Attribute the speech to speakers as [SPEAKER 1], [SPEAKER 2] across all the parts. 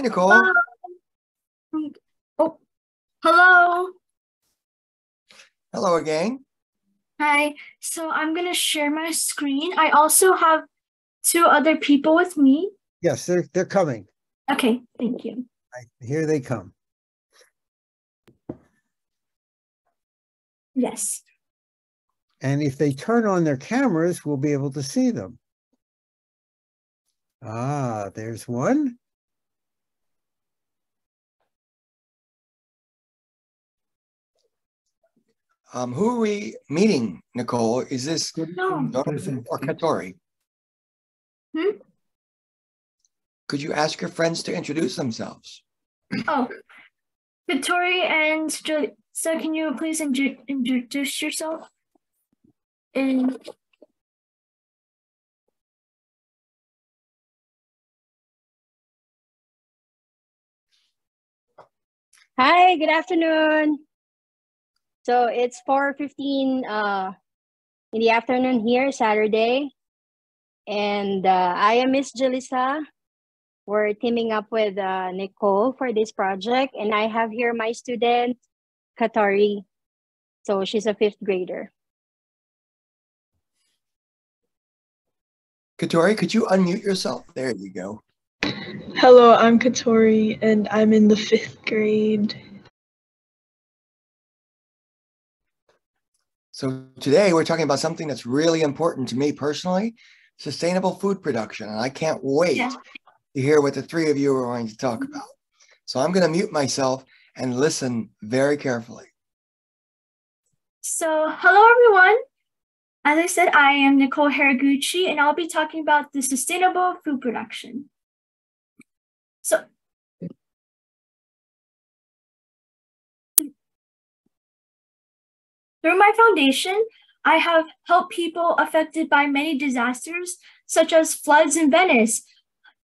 [SPEAKER 1] Hi, Nicole.
[SPEAKER 2] Hello. Oh, hello.
[SPEAKER 1] Hello again.
[SPEAKER 2] Hi. So I'm going to share my screen. I also have two other people with me.
[SPEAKER 3] Yes, they're they're coming.
[SPEAKER 2] Okay, thank you.
[SPEAKER 3] Right, Here they come.
[SPEAKER 2] Yes.
[SPEAKER 3] And if they turn on their cameras, we'll be able to see them. Ah, there's one.
[SPEAKER 1] Um, who are we meeting, Nicole? Is this
[SPEAKER 2] No.
[SPEAKER 1] Donovan or Katori?
[SPEAKER 2] Hmm?
[SPEAKER 1] Could you ask your friends to introduce themselves?
[SPEAKER 2] Oh, Victoria and Julie. So can you please intro- introduce yourself? And
[SPEAKER 4] Hi, good afternoon. So it's 4:15 uh in the afternoon here, Saturday. And uh, I am Miss Julissa. We're teaming up with uh, Nicole for this project. And I have here my student, Katori. So she's a fifth grader.
[SPEAKER 1] Katori, could you unmute yourself? There you go.
[SPEAKER 5] Hello, I'm Katori, and I'm in the fifth grade.
[SPEAKER 1] So today we're talking about something that's really important to me personally, sustainable food production. And I can't wait
[SPEAKER 2] Yeah.
[SPEAKER 1] to hear what the three of you are going to talk mm-hmm. about. So I'm going to mute myself and listen very carefully.
[SPEAKER 2] so, hello everyone. As I said, I am Nicole Haragutchi, and I'll be talking about the sustainable food production. Through my foundation, I have helped people affected by many disasters, such as floods in Venice,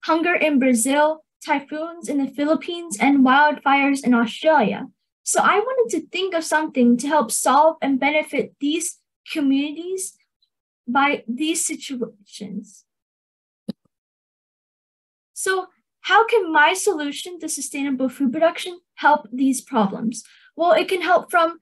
[SPEAKER 2] hunger in Brazil, typhoons in the Philippines, and wildfires in Australia. So I wanted to think of something to help solve and benefit these communities by these situations. So, how can my solution to sustainable food production help these problems? Well, it can help from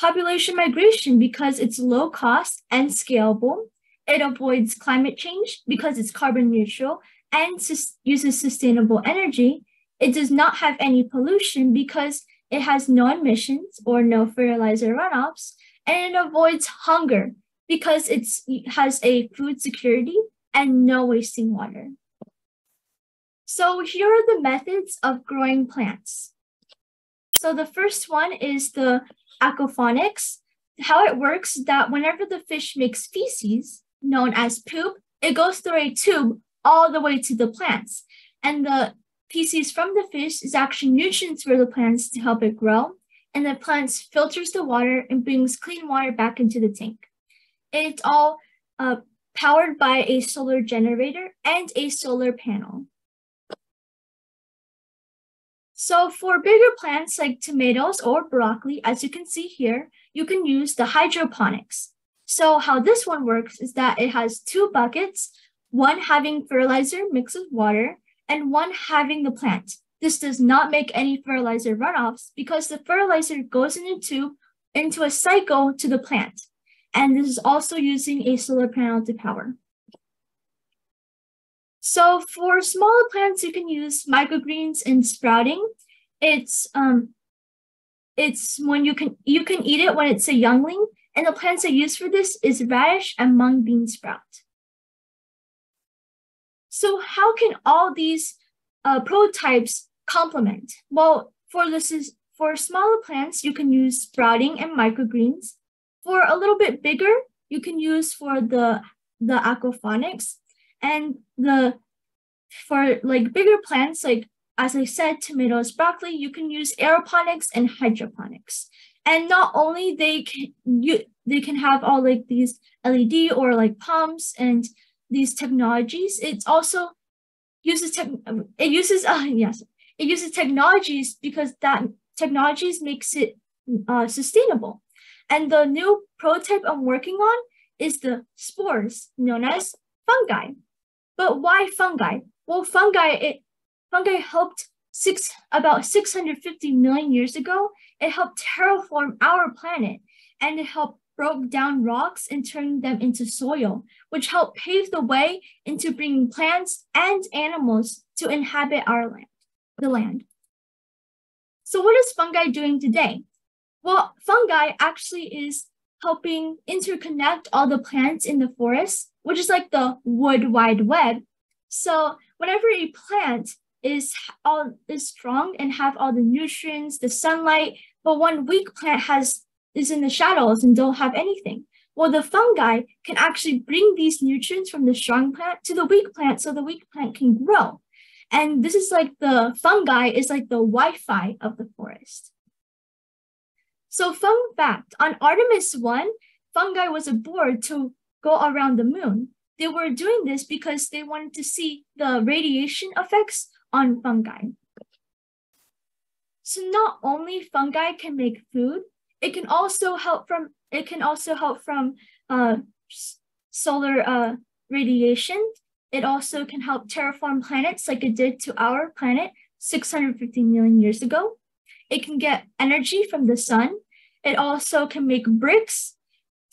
[SPEAKER 2] population migration because it's low cost and scalable. It avoids climate change because it's carbon neutral and sus- uses sustainable energy. It does not have any pollution because it has no emissions or no fertilizer runoffs. And it avoids hunger because it's, it has a food security and no wasting water. So here are the methods of growing plants. So the first one is the aquaponics. How it works that whenever the fish makes feces, known as poop, it goes through a tube all the way to the plants. And the feces from the fish is actually nutrients for the plants to help it grow. And the plants filters the water and brings clean water back into the tank. It's all uh, powered by a solar generator and a solar panel. So for bigger plants like tomatoes or broccoli, as you can see here, you can use the hydroponics. So how this one works is that it has two buckets, one having fertilizer mixed with water and one having the plant. This does not make any fertilizer runoffs because the fertilizer goes in a tube into a cycle to the plant. And this is also using a solar panel to power. So for smaller plants, you can use microgreens in sprouting. It's um, it's when you can you can eat it when it's a youngling, and the plants I use for this is radish and mung bean sprout. So how can all these uh, prototypes complement? Well, for this is for smaller plants, you can use sprouting and microgreens. For a little bit bigger, you can use for the the aquaponics and the for like bigger plants like as i said tomatoes broccoli you can use aeroponics and hydroponics. And not only they can you they can have all like these led or like pumps and these technologies it's also uses tech it uses uh, yes it uses technologies because that technologies makes it uh, sustainable. And the new prototype i'm working on is the spores known as fungi but why fungi? Well, fungi, it fungi helped six about 650 million years ago. It helped terraform our planet and it helped broke down rocks and turned them into soil, which helped pave the way into bringing plants and animals to inhabit our land, the land. So what is fungi doing today? Well, fungi actually is helping interconnect all the plants in the forest, which is like the wood wide web. So whenever a plant is all is strong and have all the nutrients, the sunlight, but one weak plant has is in the shadows and don't have anything. Well, the fungi can actually bring these nutrients from the strong plant to the weak plant so the weak plant can grow. And this is like the fungi is like the Wi-Fi of the forest. So fun fact, on Artemis 1, fungi was aboard to go around the moon. They were doing this because they wanted to see the radiation effects on fungi. So not only fungi can make food, it can also help from it can also help from uh, solar uh, radiation. It also can help terraform planets like it did to our planet 650 million years ago. It can get energy from the sun. It also can make bricks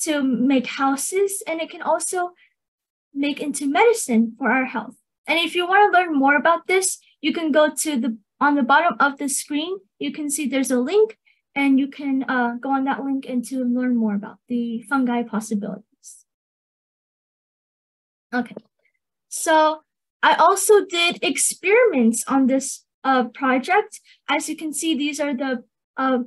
[SPEAKER 2] to make houses, and it can also make into medicine for our health. And if you want to learn more about this, you can go to the on the bottom of the screen. You can see there's a link and you can uh, go on that link and to learn more about the fungi possibilities. Okay, so I also did experiments on this uh, project. As you can see, these are the uh,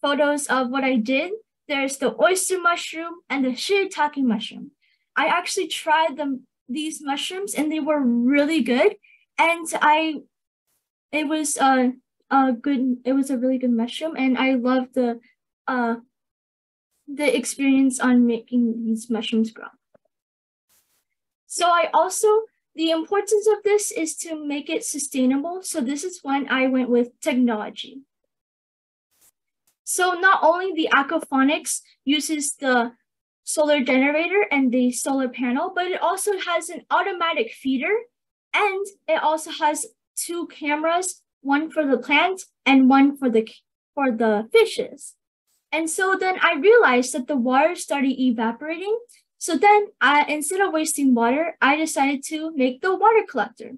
[SPEAKER 2] photos of what I did. There's the oyster mushroom and the shiitake mushroom. I actually tried them these mushrooms and they were really good. And I, it was uh, a good it was a really good mushroom and I love the uh the experience on making these mushrooms grow. So I also the importance of this is to make it sustainable. So this is when I went with technology. So not only the aquaponics uses the solar generator and the solar panel, but it also has an automatic feeder and it also has two cameras one for the plant and one for the for the fishes. And so then I realized that the water started evaporating. So then I, instead of wasting water, I decided to make the water collector.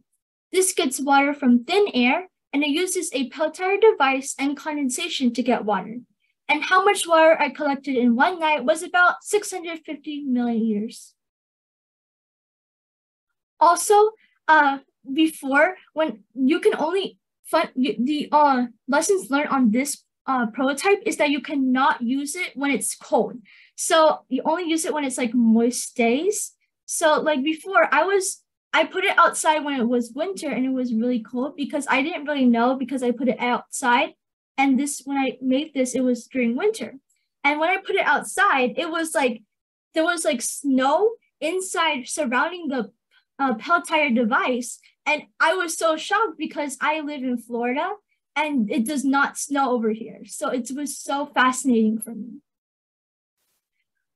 [SPEAKER 2] This gets water from thin air and it uses a Peltier device and condensation to get water. And how much water I collected in one night was about 650 milliliters. Also, uh, before when you can only fun the uh lessons learned on this uh prototype is that you cannot use it when it's cold. So you only use it when it's like moist days. So like before I was I put it outside when it was winter and it was really cold because I didn't really know because I put it outside and this when I made this it was during winter. And when I put it outside it was like there was like snow inside surrounding the uh, Peltier device and I was so shocked because I live in Florida and it does not snow over here. So it was so fascinating for me.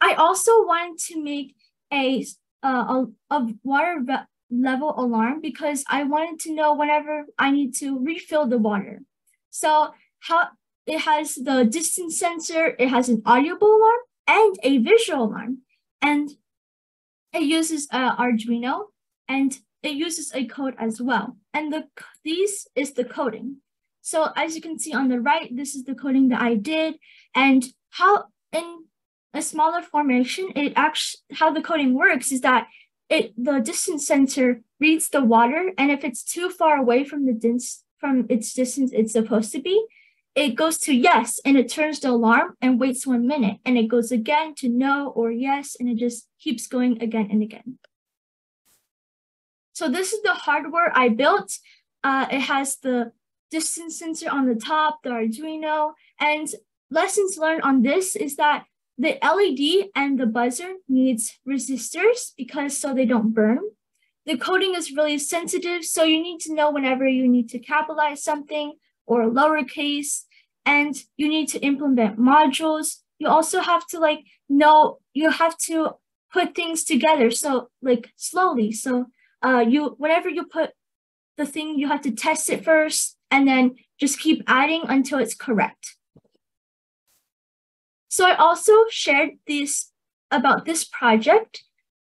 [SPEAKER 2] I also wanted to make a, uh, a, a water level alarm because I wanted to know whenever I need to refill the water. So how it has the distance sensor, it has an audible alarm and a visual alarm. And it uses uh, Arduino and it uses a code as well. And the these is the coding. So as you can see on the right, this is the coding that I did and how in a smaller formation, it actually how the coding works is that it the distance sensor reads the water and if it's too far away from the distance from its distance it's supposed to be, it goes to yes and it turns the alarm and waits one minute and it goes again to no or yes and it just keeps going again and again. So this is the hardware I built. Uh, it has the distance sensor on the top, the Arduino, and lessons learned on this is that the LED and the buzzer needs resistors because so they don't burn. The coding is really sensitive, so you need to know whenever you need to capitalize something or lowercase, and you need to implement modules. You also have to like know, you have to put things together. So like slowly. So uh, you whenever you put the thing you have to test it first and then just keep adding until it's correct. So I also shared this about this project.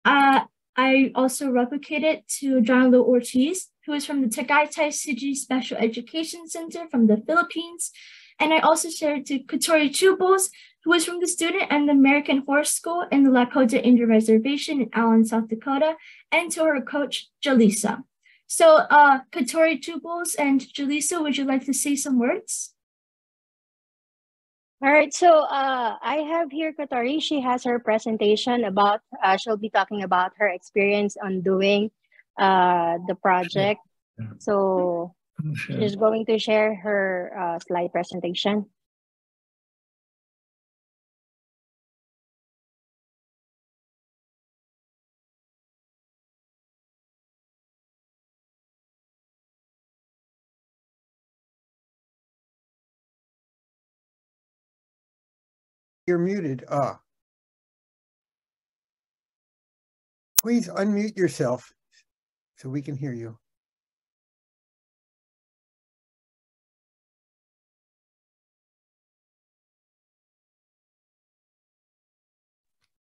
[SPEAKER 2] Uh, I also replicated to John Lo Ortiz, who is from the Tagaytay City Special Education Center from the Philippines. And I also shared to Katori Two Bulls, who is from the Student and the American Horse School in the Lakota Indian Reservation in Allen, South Dakota, and to her coach, Jaleesa. So, uh, Katori Two Bulls and Jaleesa, would you like to say some words?
[SPEAKER 4] All right, so uh, I have here Katori. She has her presentation about, uh, she'll be talking about her experience on doing uh, the project. So she's going to share her uh, slide presentation.
[SPEAKER 3] You're muted. Ah. Please unmute yourself so we can hear you.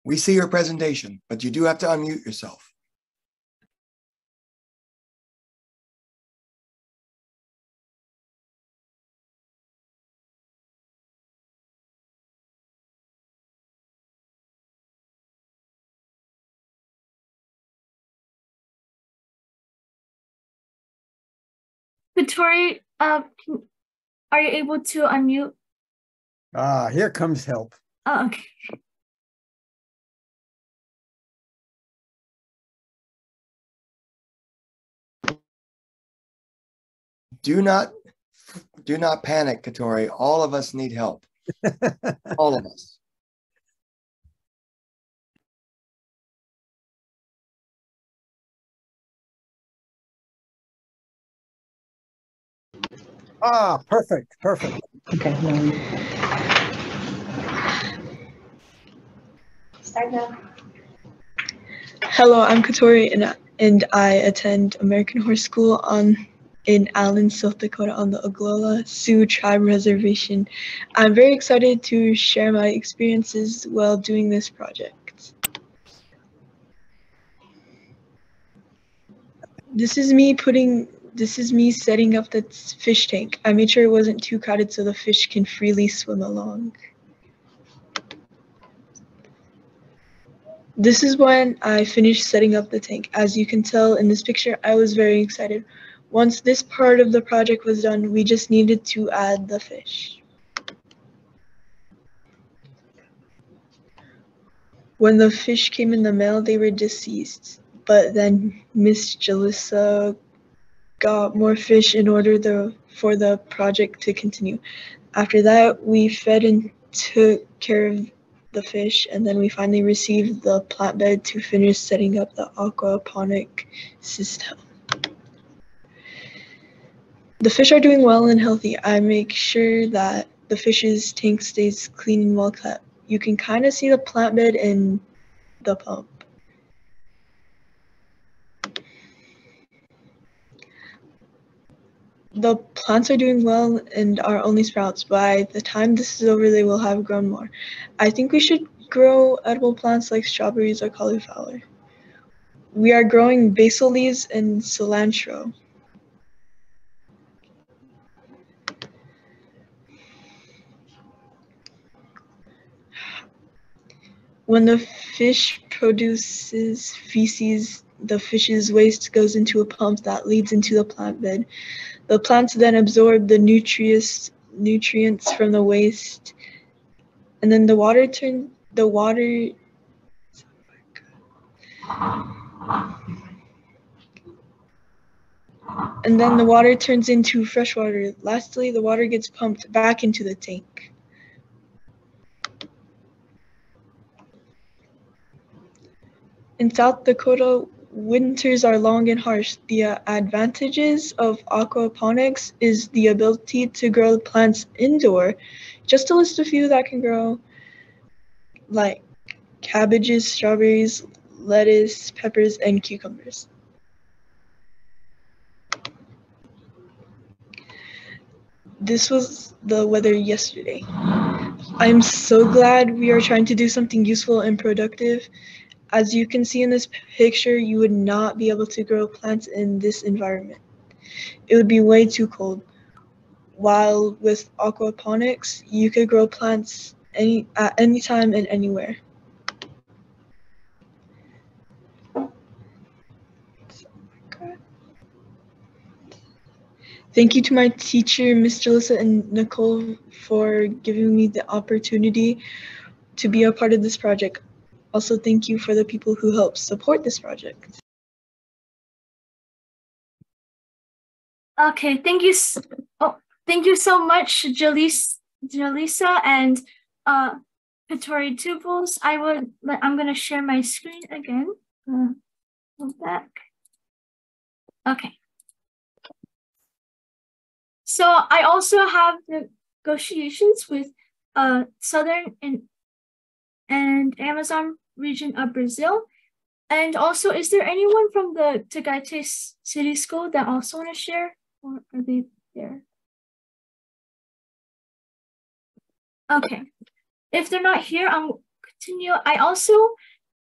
[SPEAKER 1] We see your presentation, but you do have to unmute yourself.
[SPEAKER 2] Katori, uh, can, are you able to unmute?
[SPEAKER 3] Ah, here comes help.
[SPEAKER 2] Oh, okay.
[SPEAKER 1] Do not do not panic, Katori. All of us need help. All of us.
[SPEAKER 3] Ah, perfect, perfect.
[SPEAKER 6] Okay, now Start now.
[SPEAKER 5] Hello, I'm Katori, and, and I attend American Horse School on in Allen, South Dakota on the Oglala Sioux Tribe Reservation. I'm very excited to share my experiences while doing this project. This is me putting, this is me setting up the fish tank. I made sure it wasn't too crowded so the fish can freely swim along. This is when I finished setting up the tank. As you can tell in this picture, I was very excited. Once this part of the project was done, we just needed to add the fish. When the fish came in the mail, they were deceased. But then Miss Jalissa got more fish in order the, for the project to continue. After that, we fed and took care of the fish, and then we finally received the plant bed to finish setting up the aquaponic system. The fish are doing well and healthy. I make sure that the fish's tank stays clean and well kept. You can kind of see the plant bed in the pump. The plants are doing well and are only sprouts. By the time this is over, they will have grown more. I think we should grow edible plants like strawberries or cauliflower. We are growing basil leaves and cilantro. When the fish produces feces, the fish's waste goes into a pump that leads into the plant bed. The plants then absorb the nutrients nutrients from the waste, and then the water turn the water. And then the water turns into fresh water. Lastly, the water gets pumped back into the tank. In South Dakota, winters are long and harsh. The uh, advantages of aquaponics is the ability to grow plants indoor. Just to list a few that can grow, like cabbages, strawberries, lettuce, peppers, and cucumbers. this was the weather yesterday. I'm so glad we are trying to do something useful and productive. As you can see in this picture, you would not be able to grow plants in this environment. It would be way too cold. While with aquaponics, you could grow plants any at any time and anywhere. Thank you to my teacher, Miss Jalissa and Nicole, for giving me the opportunity to be a part of this project. Also, thank you for the people who helped support this project.
[SPEAKER 2] Okay, thank you. s- Oh, thank you so much, Jalisa, Jalisa and uh, Pittori Two Bulls. I would. I'm gonna share my screen again. Uh, go back. Okay. So I also have negotiations with uh, Southern and and Amazon region of Brazil. And also, is there anyone from the Tagaytay City School that also want to share? Or are they there? Okay. If they're not here, I'll continue. I also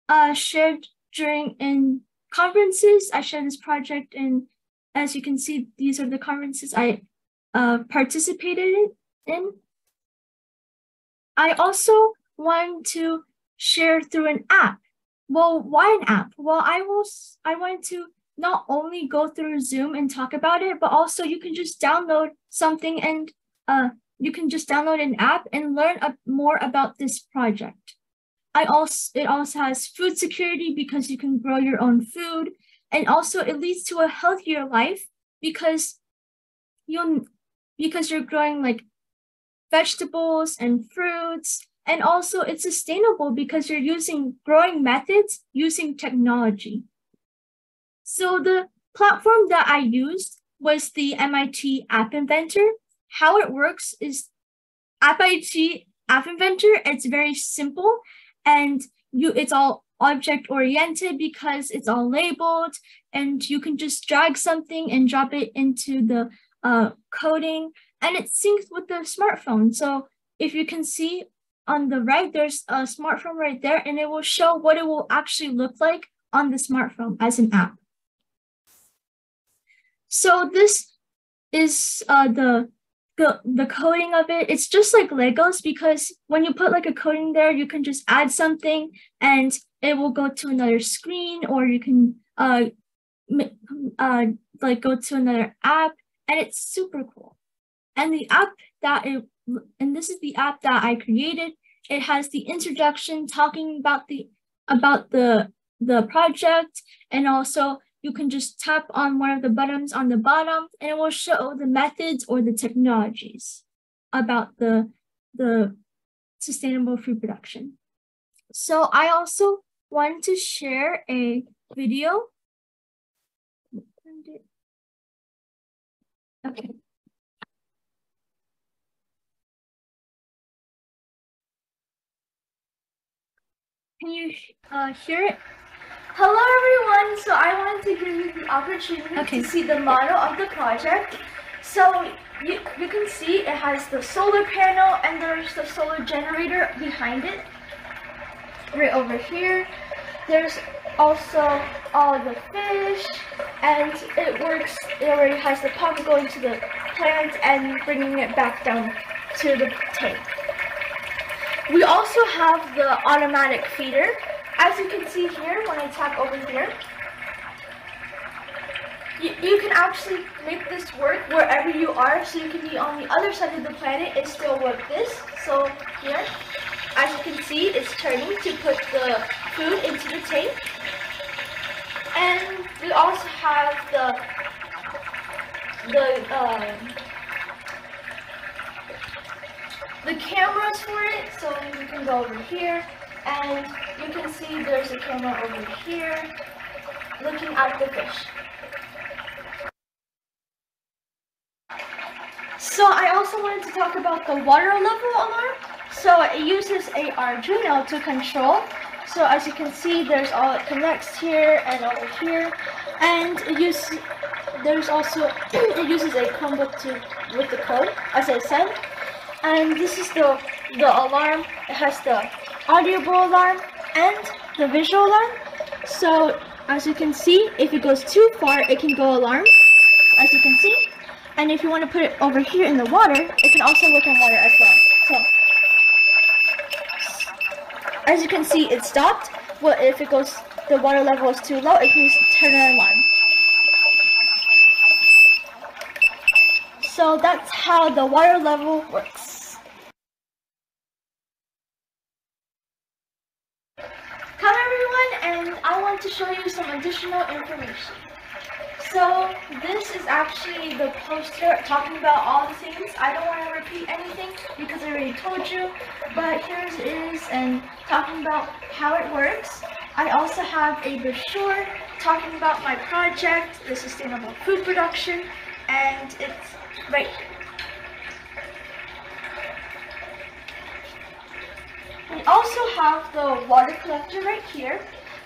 [SPEAKER 2] uh, shared during in conferences, I shared this project and as you can see, these are the conferences I uh, participated in- in. I also want to share through an app. Well, why an app? Well, I will. I want to not only go through Zoom and talk about it, but also you can just download something and uh, you can just download an app and learn more about this project. I also it also has food security because you can grow your own food, and also it leads to a healthier life because you'll because you're growing like vegetables and fruits and also it's sustainable because you're using growing methods using technology. So the platform that I used was the MIT App Inventor. How it works is MIT App Inventor, it's very simple and you it's all object oriented because it's all labeled and you can just drag something and drop it into the uh, coding and it syncs with the smartphone. So if you can see on the right, there's a smartphone right there, and it will show what it will actually look like on the smartphone as an app. So this is uh, the, the the coding of it. It's just like Legos because when you put like a coding there, you can just add something and it will go to another screen, or you can uh, uh, like go to another app, and it's super cool. And the app that it and this is the app that I created. It has the introduction talking about the about the the project and also you can just tap on one of the buttons on the bottom and it will show the methods or the technologies about the the sustainable food production. So I also want to share a video. Okay. Can you uh, hear it? Hello, everyone. So I wanted to give you the opportunity
[SPEAKER 6] Okay.
[SPEAKER 2] to see the model of the project. So you, you can see it has the solar panel and there's the solar generator behind it. Right over here. There's also all the fish and it works, it already has the pump going to the plant and bringing it back down to the tank. We also have the automatic feeder. As you can see here, when I tap over here, you, you can actually make this work wherever you are. So you can be on the other side of the planet and still work this. So here, as you can see, it's turning to put the food into the tank. And we also have the the um, the cameras for it, so you can go over here, and you can see there's a camera over here looking at the fish. So I also wanted to talk about the water level alarm. So it uses a Arduino to control. So as you can see, there's all it connects here and over here, and it uses there's also it uses a Chromebook to with the code, as I said. And this is the the alarm. It has the audible alarm and the visual alarm. So as you can see, if it goes too far, it can go alarm, as you can see. And if you want to put it over here in the water, it can also work on water as well. So as you can see, it stopped. Well, if it goes, the water level is too low, it can turn an alarm. So that's how the water level works. Come everyone, and I to show you some additional information. So this is actually the poster talking about all the things. I don't want to repeat anything because I already told you, but here it is and talking about how it works. I also have a brochure talking about my project, the sustainable food production, and it's right here. We also have the water collector right here.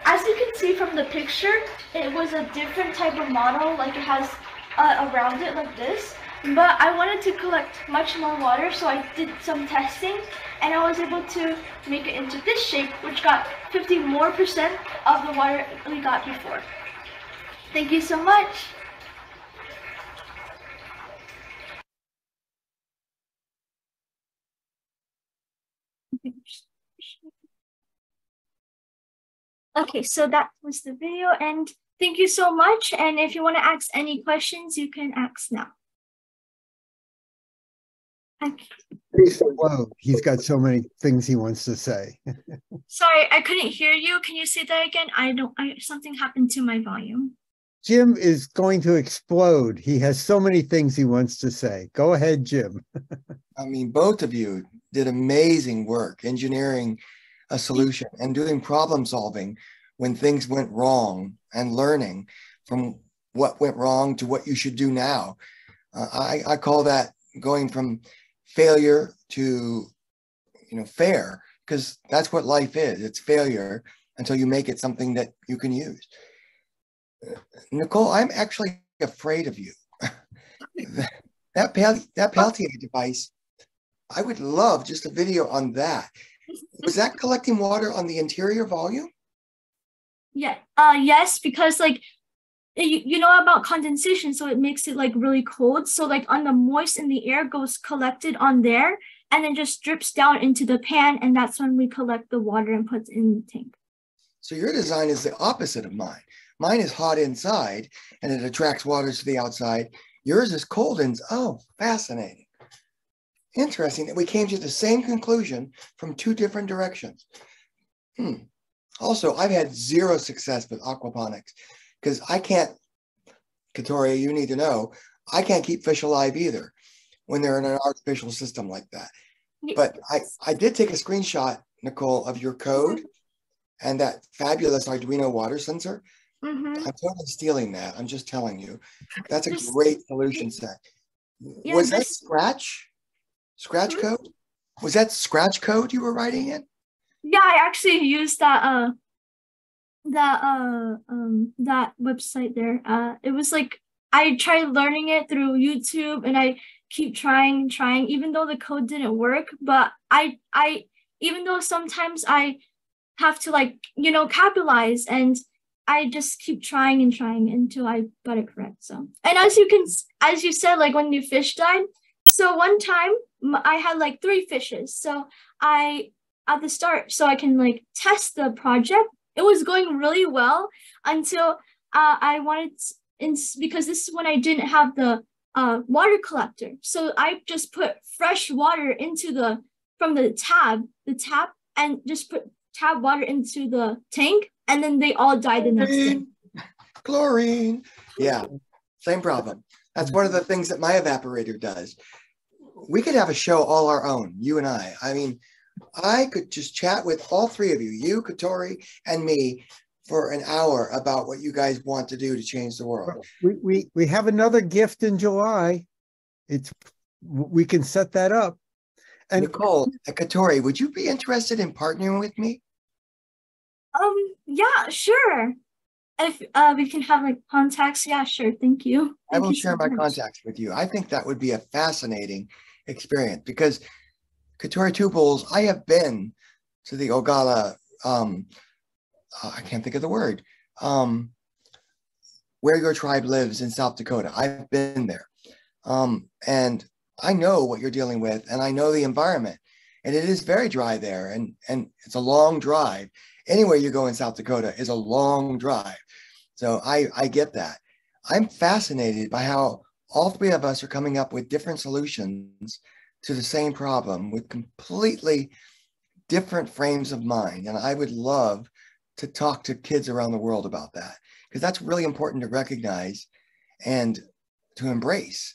[SPEAKER 2] As you can see from the picture, it was a different type of model, like it has uh, around it like this. But I wanted to collect much more water, so I did some testing, and I was able to make it into this shape, which got 50 more percent of the water we got before. Thank you so much. So that was the video and thank you so much. And if you want to ask any questions, you can ask now. Okay.
[SPEAKER 3] He's. He's got so many things he wants to say.
[SPEAKER 2] Sorry, I couldn't hear you. Can you say that again? I don't, I, something happened to my volume.
[SPEAKER 3] Jim is going to explode. He has so many things he wants to say. Go ahead, Jim.
[SPEAKER 1] I mean, both of you did amazing work engineering a solution and doing problem solving when things went wrong and learning from what went wrong to what you should do now. Uh, I, I call that going from failure to you know fair because that's what life is. It's failure until you make it something that you can use. Nicole i'm actually afraid of you. That Pel- that peltier device i would love just a video on that was that collecting water on the interior volume
[SPEAKER 2] Yeah. Uh yes, because like you, you know about condensation, so it makes it like really cold. So like on the moist in the air goes collected on there and then just drips down into the pan, and that's when we collect the water and puts in the tank.
[SPEAKER 1] So your design is the opposite of mine. Mine is hot inside and it attracts water to the outside. Yours is cold and oh, fascinating. Interesting that we came to the same conclusion from two different directions. Hmm. Also, I've had zero success with aquaponics because I can't, Katoria, you need to know, I can't keep fish alive either when they're in an artificial system like that. But I, I did take a screenshot, Nicole, of your code and that fabulous Arduino water sensor.
[SPEAKER 2] Mhm.
[SPEAKER 1] I'm totally stealing that. I'm just telling you. That's a great solution set.
[SPEAKER 2] Yeah,
[SPEAKER 1] Was that Scratch? Scratch
[SPEAKER 2] Mhm.
[SPEAKER 1] code? Was that Scratch code you were writing in?
[SPEAKER 2] Yeah, I actually used that uh that uh um that website there. Uh it was like I tried learning it through YouTube and I keep trying and trying even though the code didn't work, but I I even though sometimes I have to like, you know, capitalize and I just keep trying and trying until I got it correct. So, and as you can, as you said, like when the fish died. So one time I had like three fishes. So I at the start so I can like test the project. It was going really well until uh, I wanted because this is when I didn't have the uh, water collector. So I just put fresh water into the from the tab, the tap, and just put tap water into the tank, and then they all died the next day.
[SPEAKER 1] Chlorine. Yeah, same problem. That's one of the things that my evaporator does. We could have a show all our own, you and I. I mean, I could just chat with all three of you, you, Katori, and me, for an hour about what you guys want to do to change the world.
[SPEAKER 3] We, we, we have another gift in July. It's, we can set that up. And
[SPEAKER 1] Nicole, uh, Katori, would you be interested in partnering with me?
[SPEAKER 2] Um, yeah, sure. if uh, we can have like contacts, yeah, sure. Thank you.
[SPEAKER 1] I will
[SPEAKER 2] you
[SPEAKER 1] share
[SPEAKER 2] so
[SPEAKER 1] my
[SPEAKER 2] much.
[SPEAKER 1] contacts with you. I think that would be a fascinating experience because Katori Two Bulls, I have been to the Ogala, um, uh, I can't think of the word, um, where your tribe lives in South Dakota. I've been there. Um, and I know what you're dealing with and I know the environment. And it is very dry there and, and it's a long drive. Anywhere you go in South Dakota is a long drive. So I, I get that. I'm fascinated by how all three of us are coming up with different solutions to the same problem with completely different frames of mind. And I would love to talk to kids around the world about that because that's really important to recognize and to embrace.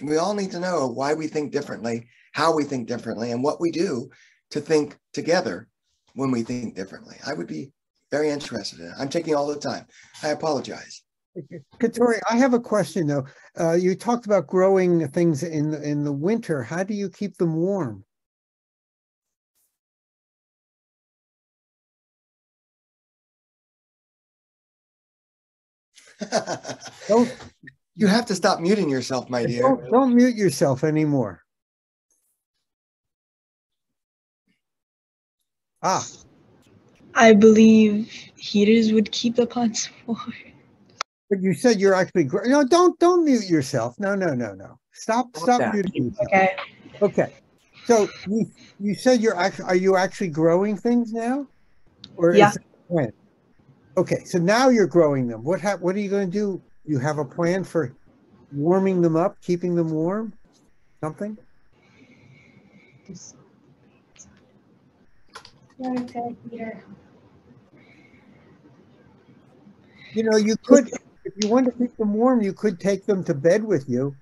[SPEAKER 1] We all need to know why we think differently, how we think differently, and what we do to think together when we think differently. I would be very interested in it. I'm taking all the time. I apologize.
[SPEAKER 3] Katori, I have a question though. Uh, you talked about growing things in the, in the winter. How do you keep them warm? Don't
[SPEAKER 1] you have to stop muting yourself, my dear.
[SPEAKER 3] don't, don't mute yourself anymore. Ah,
[SPEAKER 5] I believe heaters would keep the plants warm.
[SPEAKER 3] But you said you're actually gr- no. Don't don't mute yourself. No no no no. Stop
[SPEAKER 1] Stop
[SPEAKER 3] stop
[SPEAKER 1] that.
[SPEAKER 3] muting yourself.
[SPEAKER 5] Okay.
[SPEAKER 3] Okay. So you you said you're actually are you actually growing things now? Or
[SPEAKER 5] Yeah.
[SPEAKER 3] is it? Okay, so now you're growing them. What hap- what are you going to do? You have a plan for warming them up, keeping them warm? Something? You know, you could if you want to keep them warm, you could take them to bed with you.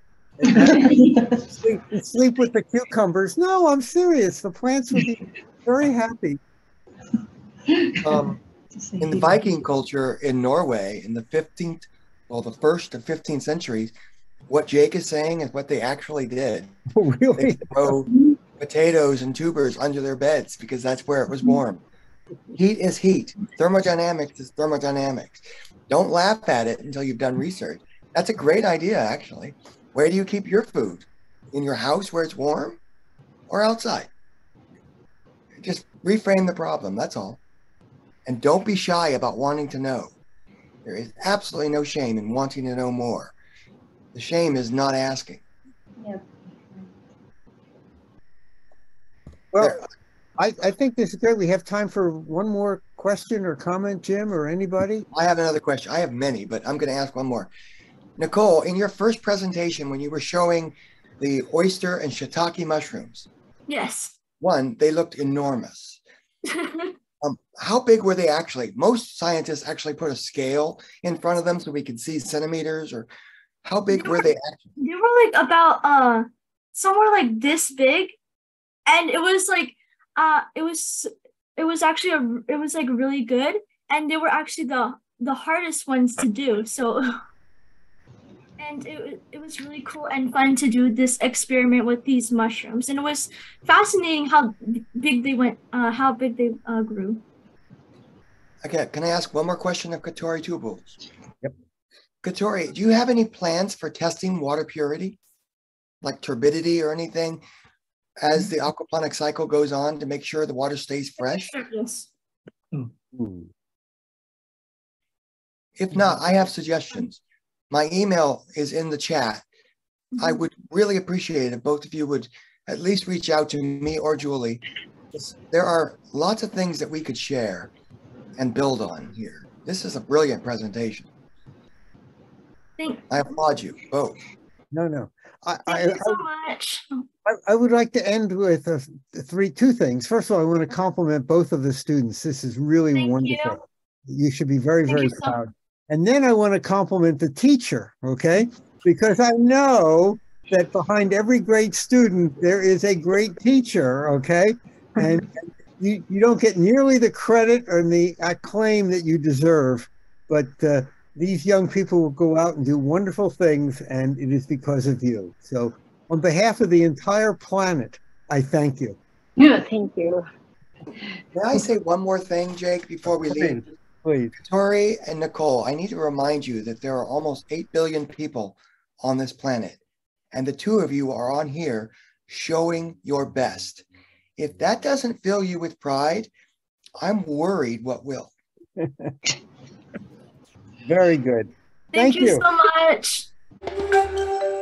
[SPEAKER 3] sleep, sleep with the cucumbers. No, I'm serious. The plants would be very happy.
[SPEAKER 1] Um, in the Viking culture in Norway in the 15th, well, the first to 15th centuries, what Jake is saying is what they actually did. They
[SPEAKER 3] really?
[SPEAKER 1] throw potatoes and tubers under their beds because that's where it was warm. Heat is heat. Thermodynamics is thermodynamics. Don't laugh at it until you've done research. That's a great idea, actually. Where do you keep your food? In your house where it's warm or outside? Just reframe the problem. That's all. And don't be shy about wanting to know. There is absolutely no shame in wanting to know more. The shame is not asking. Yeah.
[SPEAKER 3] Well, I, I think this is good. We have time for one more question or comment, Jim, or anybody.
[SPEAKER 1] I have another question. I have many, but I'm going to ask one more. Nicole, in your first presentation, when you were showing the oyster and shiitake mushrooms,
[SPEAKER 2] Yes.
[SPEAKER 1] one, they looked enormous. Um, how big were they actually? Most scientists actually put a scale in front of them so we could see centimeters or how big were they actually?
[SPEAKER 2] they were like about uh somewhere like this big and it was like uh it was it was actually a it was like really good and they were actually the the hardest ones to do so and it, it was really cool and fun to do this experiment with these mushrooms and it was fascinating how big they went uh how big they uh, grew
[SPEAKER 1] Okay, can I ask one more question of Katori Two Bulls?
[SPEAKER 3] Yep.
[SPEAKER 1] Katori, do you have any plans for testing water purity? Like turbidity or anything as the aquaponic cycle goes on to make sure the water stays fresh?
[SPEAKER 2] yes
[SPEAKER 3] Hmm.
[SPEAKER 1] If not, I have suggestions. My email is in the chat. I would really appreciate it if both of you would at least reach out to me or Julie. There are lots of things that we could share and build on here. This is a brilliant presentation.
[SPEAKER 2] thank,
[SPEAKER 1] I applaud you both.
[SPEAKER 3] No, no. I,
[SPEAKER 2] thank
[SPEAKER 3] I,
[SPEAKER 2] you so much
[SPEAKER 3] I, I would like to end with uh, three, two things. First of all, I want to compliment both of the students. This is really
[SPEAKER 2] Thank
[SPEAKER 3] wonderful. You should be very,
[SPEAKER 2] Thank
[SPEAKER 3] very
[SPEAKER 2] you so
[SPEAKER 3] proud. And then I want to compliment the teacher, okay? Because I know that behind every great student, there is a great teacher, okay? And you, you don't get nearly the credit or the acclaim that you deserve, but uh, these young people will go out and do wonderful things, and it is because of you. So, on behalf of the entire planet, I thank you.
[SPEAKER 4] Yeah, thank you.
[SPEAKER 1] May I say one more thing, Jake, before we leave?
[SPEAKER 3] Please.
[SPEAKER 1] Tori and Nicole, I need to remind you that there are almost 8 billion people on this planet, and the two of you are on here showing your best. If that doesn't fill you with pride, I'm worried what will.
[SPEAKER 3] Very good.
[SPEAKER 2] Thank,
[SPEAKER 3] Thank
[SPEAKER 2] you
[SPEAKER 3] you.
[SPEAKER 2] so much.